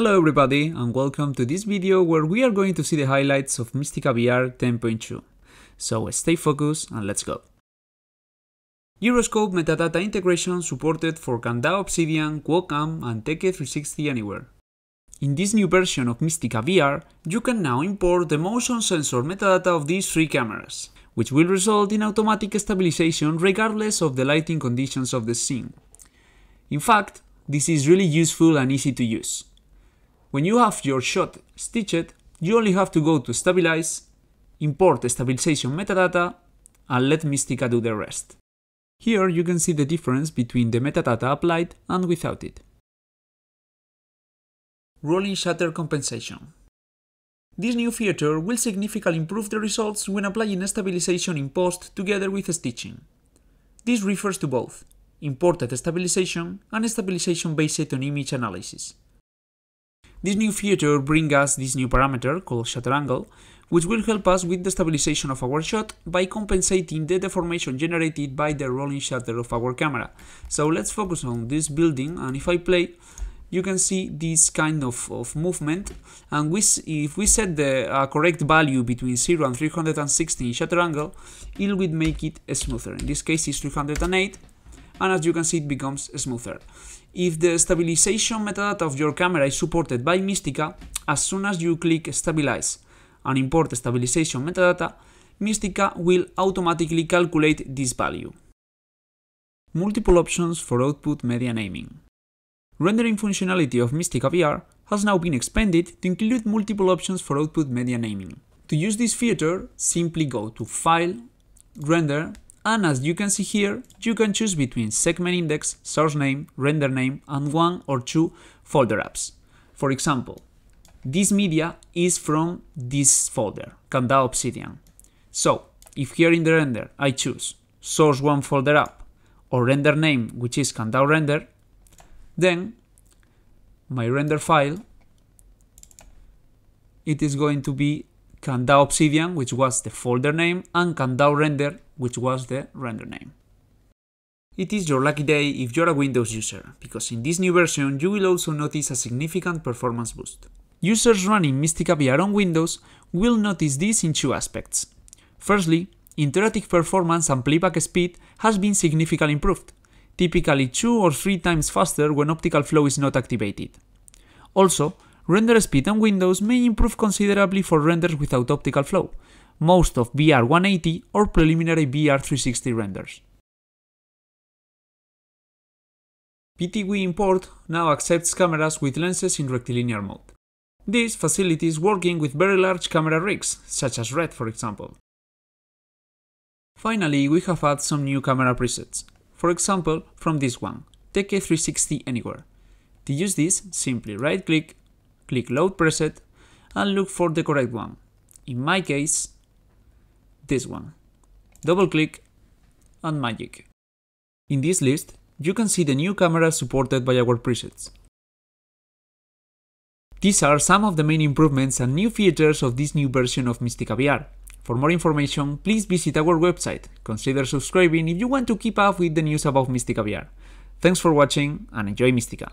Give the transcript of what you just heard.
Hello everybody and welcome to this video where we are going to see the highlights of Mistika VR 10.2. So stay focused and let's go. Gyroscope metadata integration supported for Kandao Obsidian, QooCam and Teche 360 Anywhere. In this new version of Mistika VR, you can now import the motion sensor metadata of these three cameras, which will result in automatic stabilization regardless of the lighting conditions of the scene. In fact, this is really useful and easy to use. When you have your shot stitched, you only have to go to Stabilize, import stabilization metadata, and let Mistika do the rest. Here you can see the difference between the metadata applied and without it. Rolling shutter compensation. This new feature will significantly improve the results when applying stabilization in post together with stitching. This refers to both imported stabilization and stabilization based on image analysis. This new feature brings us this new parameter called shutter angle, which will help us with the stabilization of our shot by compensating the deformation generated by the rolling shutter of our camera. So let's focus on this building and if I play, you can see this kind of, of movement and we, if we set the uh, correct value between 0 and 360 in shutter angle, it will make it smoother. In this case it's 308 and as you can see it becomes smoother. If the stabilization metadata of your camera is supported by Mistika, as soon as you click Stabilize and import stabilization metadata, Mistika will automatically calculate this value. Multiple options for output media naming. Rendering functionality of Mistika VR has now been expanded to include multiple options for output media naming. To use this feature, simply go to File, Render, and as you can see here, you can choose between segment index, source name, render name, and one or two folder apps. For example, this media is from this folder, Kandao Obsidian. So, if here in the render I choose source one folder app or render name, which is Kandao render, then my render file it is going to be Kandao Obsidian, which was the folder name, and Kandao Render, which was the render name. It is your lucky day if you're a Windows user, because in this new version you will also notice a significant performance boost. Users running Mistika VR on Windows will notice this in two aspects. Firstly, interactive performance and playback speed has been significantly improved, typically 2 or 3 times faster when optical flow is not activated. Also, Render speed on Windows may improve considerably for renders without optical flow, most of VR 180 or preliminary VR 360 renders. PTGui Import now accepts cameras with lenses in rectilinear mode. This facilitates working with very large camera rigs, such as RED for example. Finally, we have added some new camera presets, for example from this one, Teche 360 Anywhere. To use this, simply right-click click load preset and look for the correct one. In my case, this one. Double click and magic. In this list, you can see the new cameras supported by our presets. These are some of the main improvements and new features of this new version of Mistika VR. For more information, please visit our website. Consider subscribing if you want to keep up with the news about Mistika VR. Thanks for watching and enjoy Mistika.